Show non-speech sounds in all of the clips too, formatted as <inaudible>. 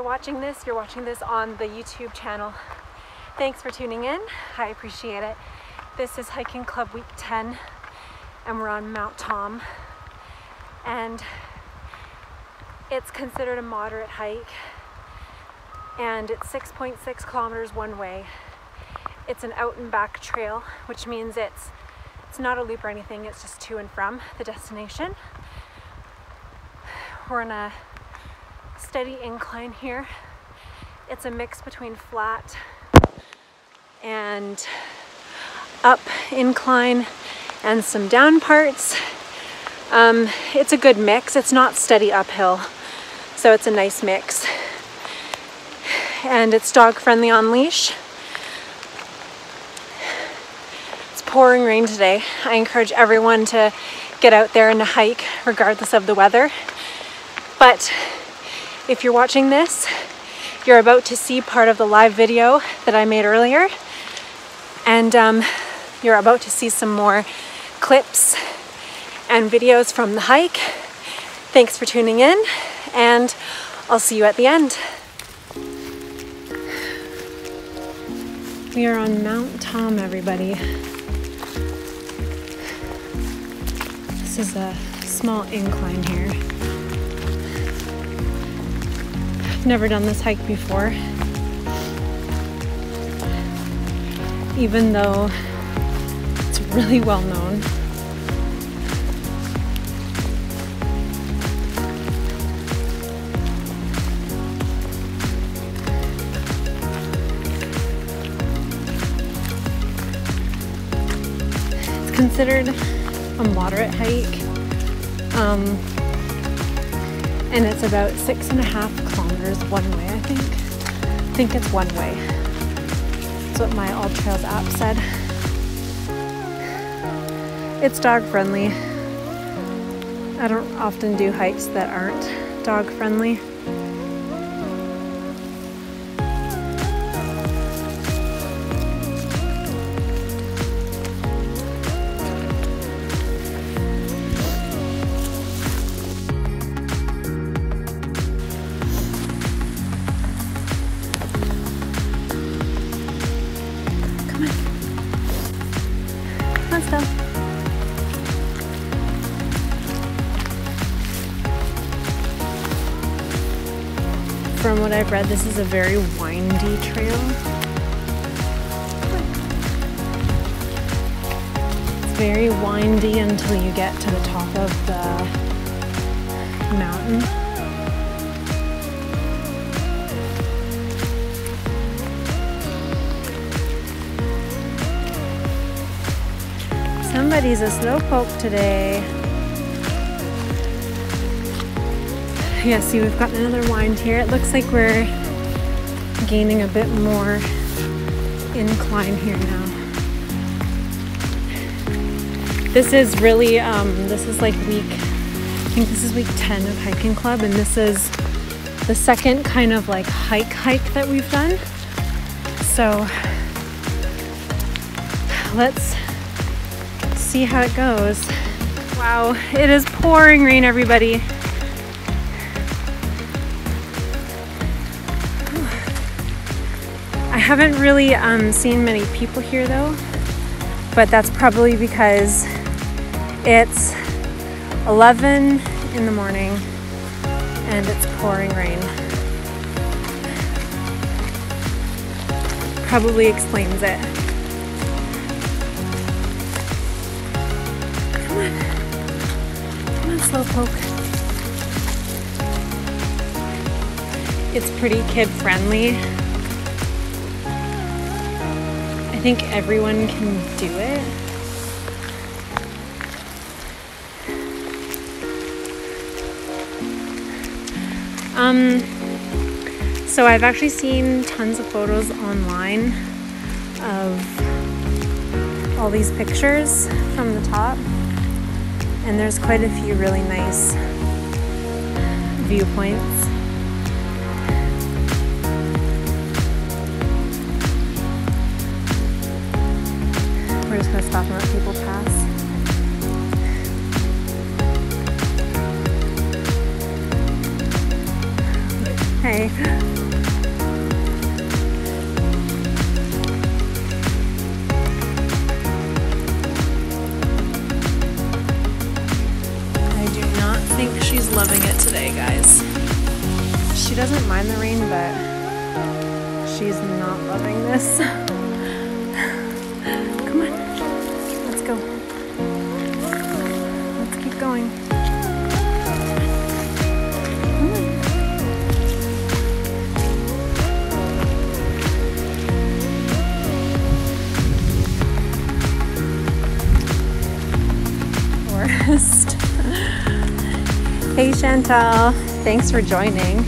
you're watching this, you're watching this on the YouTube channel. Thanks for tuning in. I appreciate it. This is Hiking Club Week 10 and we're on Mount Thom. And it's considered a moderate hike and it's 6.6 kilometers one way. It's an out and back trail, which means it's it's not a loop or anything, it's just to and from the destination. We're on a steady incline here. It's a mix between flat and up incline and some down parts. Um, it's a good mix. It's not steady uphill, so it's a nice mix. And it's dog friendly on leash. It's pouring rain today. I encourage everyone to get out there and to hike regardless of the weather. But if you're watching this, you're about to see part of the live video that I made earlier. And um, you're about to see some more clips and videos from the hike. Thanks for tuning in and I'll see you at the end. We are on Mount Thom, everybody. This is a small incline here. I've never done this hike before. Even though it's really well known. It's considered a moderate hike. Um, and it's about six and a half kilometers one way, I think. I think it's one way. That's what my All Trails app said. It's dog friendly. I don't often do hikes that aren't dog friendly. What I've read, this is a very windy trail. It's very windy until you get to the top of the mountain. Somebody's a slowpoke today. Yeah, see, we've got another wind here. It looks like we're gaining a bit more incline here now. This is really, um, this is like week, I think this is week 10 of Hiking Club, and this is the second kind of like hike hike that we've done. So let's see how it goes. Wow, it is pouring rain, everybody. Haven't really um, seen many people here though, but that's probably because it's 11 in the morning and it's pouring rain. Probably explains it. Come on. Come on, Slowpoke. It's pretty kid friendly. I think everyone can do it. Um, so I've actually seen tons of photos online of all these pictures from the top, and there's quite a few really nice viewpoints. talking about people pass. Hey. I do not think she's loving it today, guys. She doesn't mind the rain, but she's not loving this. <laughs> Hey Chantal, thanks for joining.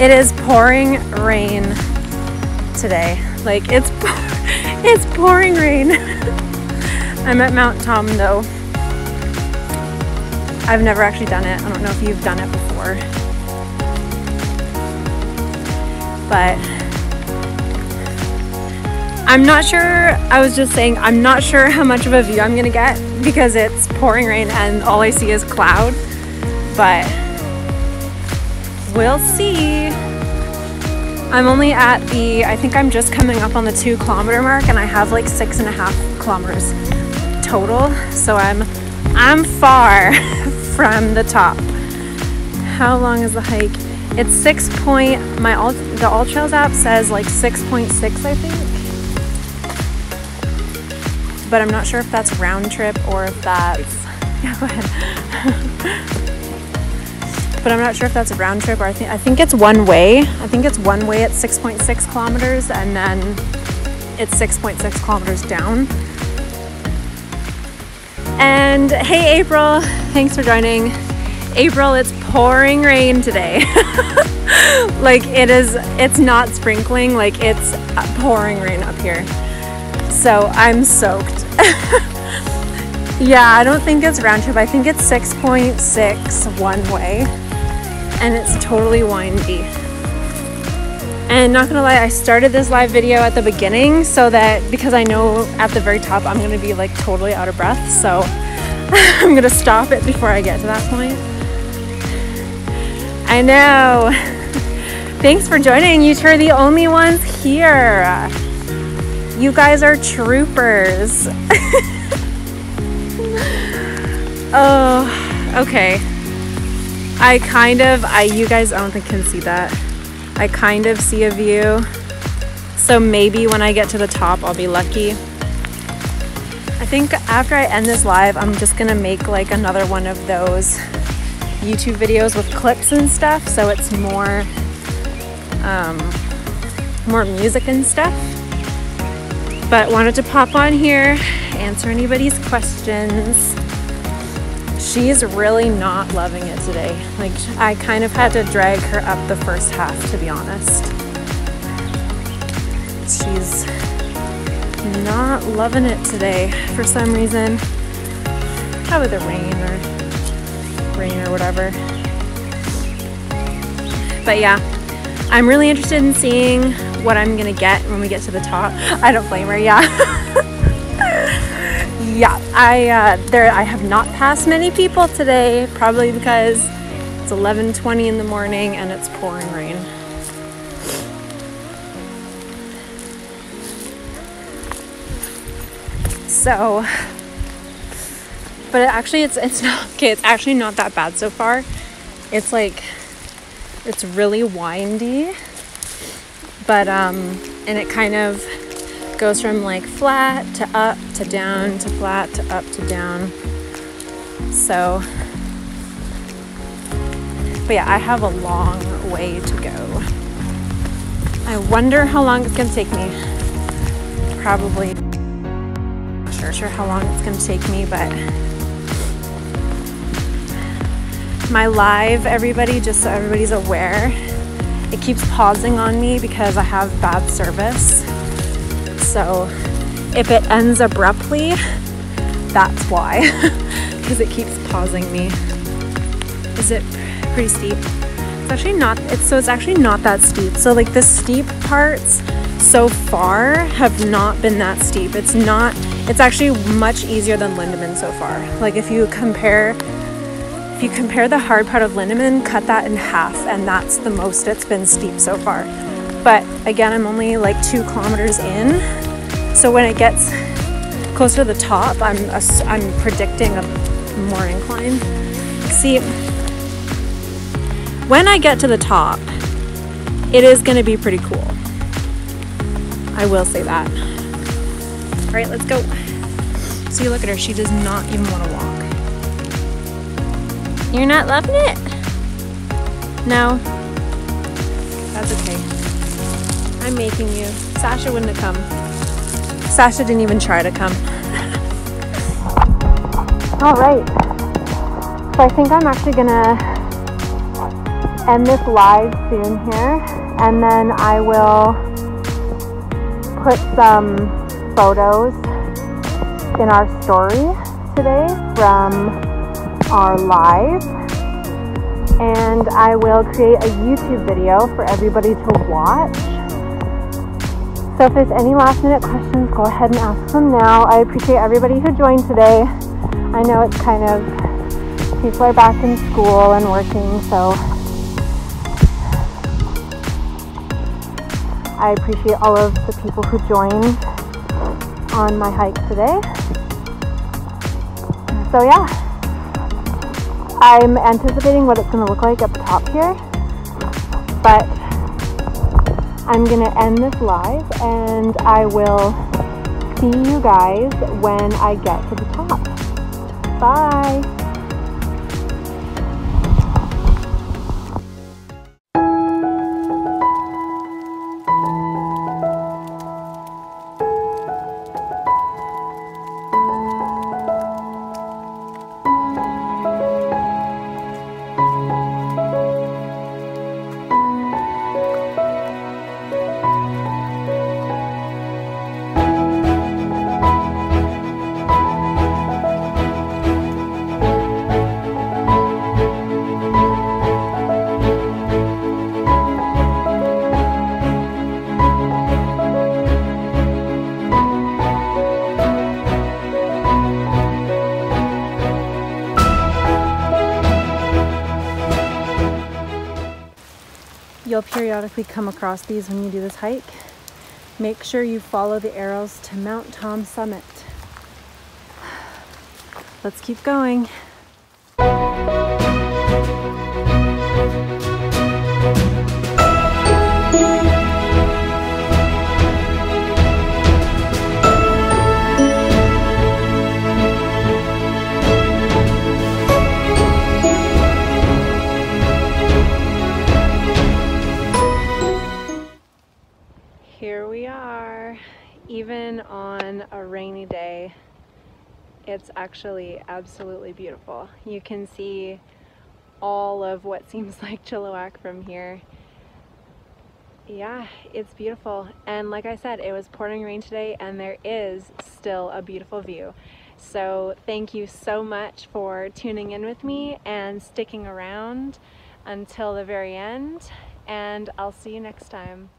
It is pouring rain today. Like it's <laughs> it's pouring rain. <laughs> I'm at Mount Thom though. I've never actually done it. I don't know if you've done it before. But I'm not sure. I was just saying, I'm not sure how much of a view I'm gonna get because it's pouring rain and all I see is cloud. But we'll see. I'm only at the, I think I'm just coming up on the two kilometer mark and I have like six and a half kilometers total. So I'm, I'm far <laughs> from the top. How long is the hike? It's six point, my, all, the All Trails app says like 6.6, I think but I'm not sure if that's round trip or if that's yeah, go ahead. but I'm not sure if that's a round trip or I think I think it's one way. I think it's one way at 6.6 kilometers and then it's 6.6 kilometers down. And hey April, thanks for joining. April, it's pouring rain today. <laughs> like it is it's not sprinkling, like it's pouring rain up here. So I'm soaked. <laughs> yeah, I don't think it's round trip. I think it's 6.6 one way. And it's totally windy. And not gonna lie, I started this live video at the beginning so that because I know at the very top I'm gonna be like totally out of breath. So <laughs> I'm gonna stop it before I get to that point. I know. <laughs> Thanks for joining. You two are the only ones here. You guys are troopers. <laughs> oh, okay. I kind of, I you guys I don't think can see that. I kind of see a view. So maybe when I get to the top, I'll be lucky. I think after I end this live, I'm just gonna make like another one of those YouTube videos with clips and stuff. So it's more, um, more music and stuff but wanted to pop on here, answer anybody's questions. She's really not loving it today. Like, I kind of had to drag her up the first half, to be honest. She's not loving it today for some reason. Probably the rain or rain or whatever. But yeah, I'm really interested in seeing what I'm gonna get when we get to the top. I don't blame her, yeah. <laughs> yeah, I uh, there I have not passed many people today, probably because it's 11:20 in the morning and it's pouring rain. So, but it actually it's it's not <laughs> okay. It's actually not that bad so far. It's like it's really windy but um, and it kind of goes from like flat to up to down to flat to up to down. So, but yeah, I have a long way to go. I wonder how long it's gonna take me. Probably, not sure, sure how long it's gonna take me, but my live, everybody, just so everybody's aware, it keeps pausing on me because I have bad service. So if it ends abruptly, that's why, <laughs> because it keeps pausing me. Is it pretty steep? It's actually not, it's, so it's actually not that steep. So like the steep parts so far have not been that steep. It's not, it's actually much easier than Lindeman so far. Like if you compare if you compare the hard part of Lindeman, cut that in half, and that's the most it's been steep so far. But again, I'm only like two kilometers in, so when it gets closer to the top, I'm I'm predicting a more incline. See, when I get to the top, it is gonna be pretty cool. I will say that. All right, let's go. See, look at her. She does not even want to walk. You're not loving it? No. That's okay. I'm making you. Sasha wouldn't have come. Sasha didn't even try to come. All right. So I think I'm actually gonna end this live soon here and then I will put some photos in our story today from our live and I will create a YouTube video for everybody to watch. So if there's any last minute questions, go ahead and ask them now. I appreciate everybody who joined today. I know it's kind of, people are back in school and working, so I appreciate all of the people who joined on my hike today. So yeah, I'm anticipating what it's going to look like up top here, but I'm going to end this live and I will see you guys when I get to the top. Bye! You'll periodically come across these when you do this hike. Make sure you follow the arrows to Mount Thom summit. Let's keep going. It's actually absolutely beautiful. You can see all of what <laughs> seems like Chilliwack from here. Yeah, it's beautiful. And like I said, it was pouring rain today and there is still a beautiful view. So thank you so much for tuning in with me and sticking around until the very end. And I'll see you next time.